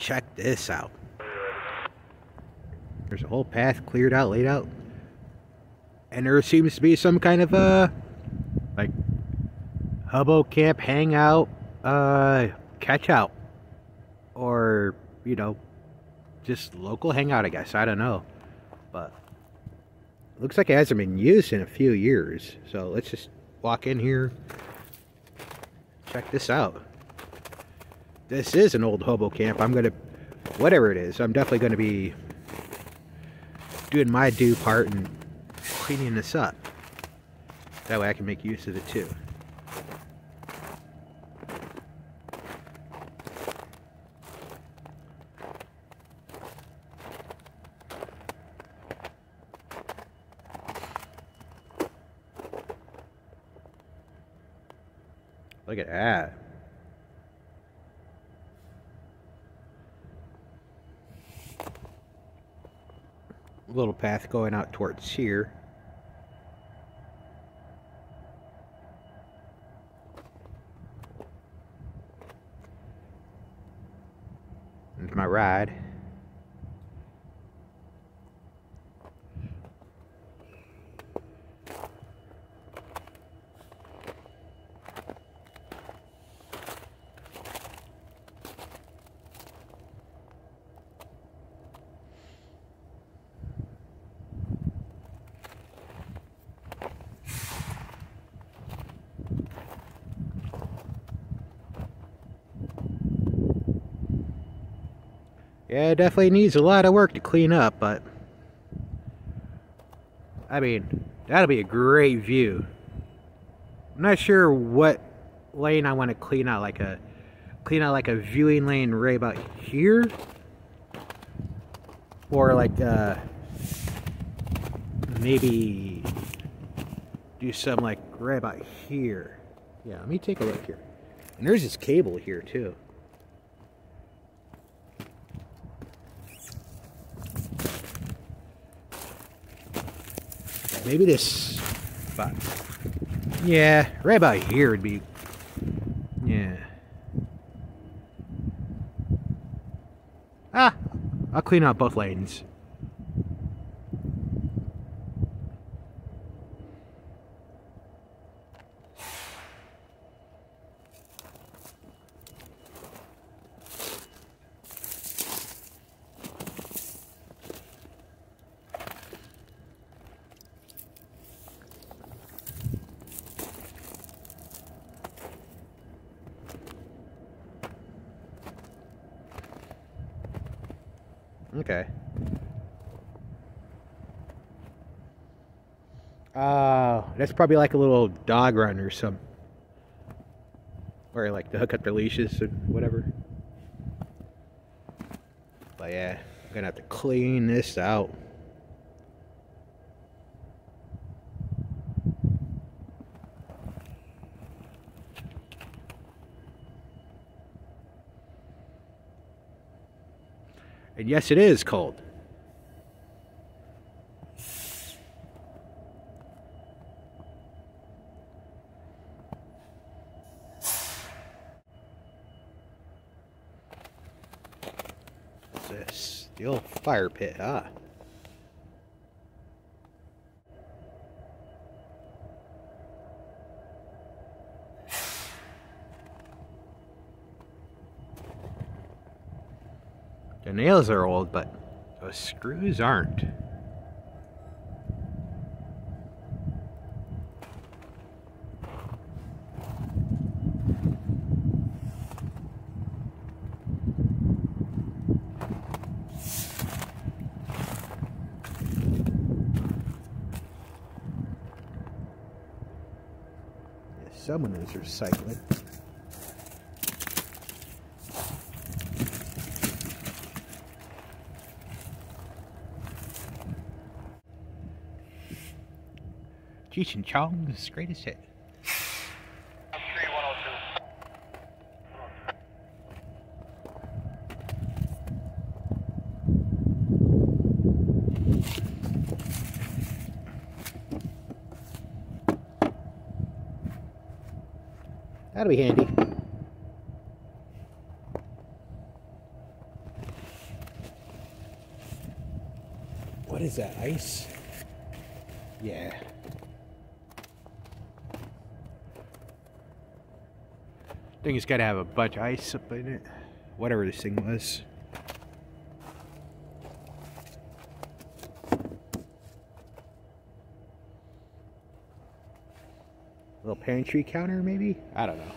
check this out. There's a whole path cleared out, laid out. And there seems to be some kind of a, like, hobo camp hangout, uh, catch out. Or, you know, just local hangout, I guess. I don't know. But, looks like it hasn't been used in a few years. So let's just walk in here. Check this out. This is an old hobo camp. I'm going to, whatever it is, I'm definitely going to be doing my due part and cleaning this up. That way I can make use of it too. Look at that. Little path going out towards here. There's my ride. Yeah, it definitely needs a lot of work to clean up, but I mean, that'll be a great view. I'm not sure what lane I want to clean out, like a clean out like a viewing lane right about here, or like uh, maybe do some like right about here. Yeah, let me take a look here. And there's this cable here too. Maybe this spot. Yeah, right about here would be. Yeah. Ah, I'll clean out both lanes. Okay. Uh, that's probably like a little dog run or some. Or like to hook up their leashes or whatever. But yeah, I'm gonna have to clean this out. And yes, it is cold. What's this? The old fire pit, huh? The nails are old, but those screws aren't. Someone is recycling. Cheech and Chong is hit. That'll be handy. What is that, ice? Yeah. Thing has gotta have a bunch of ice up in it. Whatever this thing was. Little pantry counter, maybe? I don't know.